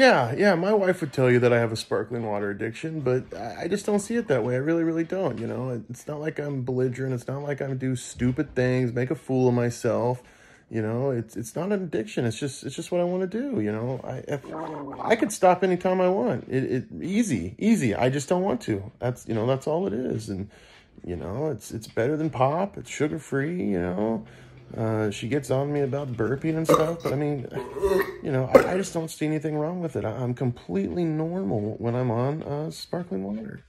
Yeah, yeah. My wife would tell you that I have a sparkling water addiction, but I just don't see it that way. I really, really don't. You know, it's not like I'm belligerent. It's not like I do stupid things, make a fool of myself. You know, it's it's not an addiction. It's just it's just what I want to do. You know, I if, I could stop anytime I want. It, it easy, easy. I just don't want to. That's you know that's all it is. And you know, it's it's better than pop. It's sugar free. You know, uh, she gets on me about burping and stuff, but I mean, you know, I, I just don't see anything wrong with it. I, I'm completely normal when I'm on uh, sparkling water.